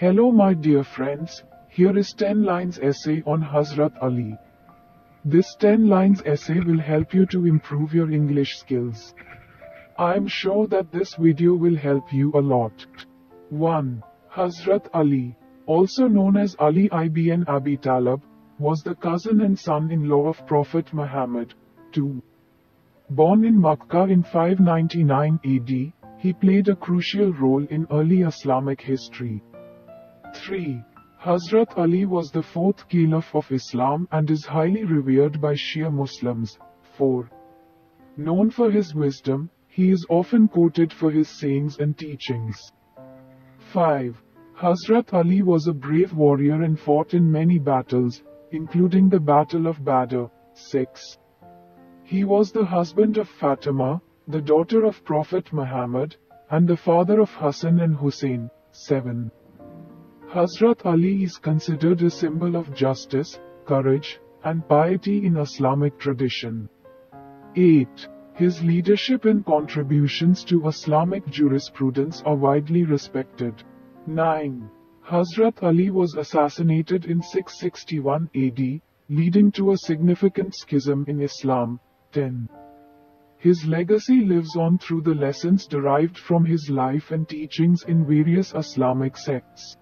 Hello my dear friends, here is 10 lines essay on Hazrat Ali. This 10 lines essay will help you to improve your English skills. I am sure that this video will help you a lot. 1. Hazrat Ali, also known as Ali ibn Abi Talib, was the cousin and son-in-law of Prophet Muhammad. 2. Born in Makkah in 599 AD, he played a crucial role in early Islamic history. 3. Hazrat Ali was the fourth Caliph of Islam and is highly revered by Shia Muslims. 4. Known for his wisdom, he is often quoted for his sayings and teachings. 5. Hazrat Ali was a brave warrior and fought in many battles, including the Battle of Badr. 6. He was the husband of Fatima, the daughter of Prophet Muhammad, and the father of Hassan and Hussein. 7. Hazrat Ali is considered a symbol of justice, courage, and piety in Islamic tradition. 8. His leadership and contributions to Islamic jurisprudence are widely respected. 9. Hazrat Ali was assassinated in 661 AD, leading to a significant schism in Islam. 10. His legacy lives on through the lessons derived from his life and teachings in various Islamic sects.